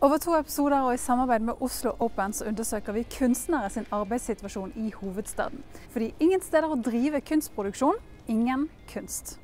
Over to episoder og i samarbeid med Oslo Open så undersøker vi kunstnere sin arbeidssituasjon i hovedstaden. Fordi ingen steder å drive kunstproduksjon, ingen kunst.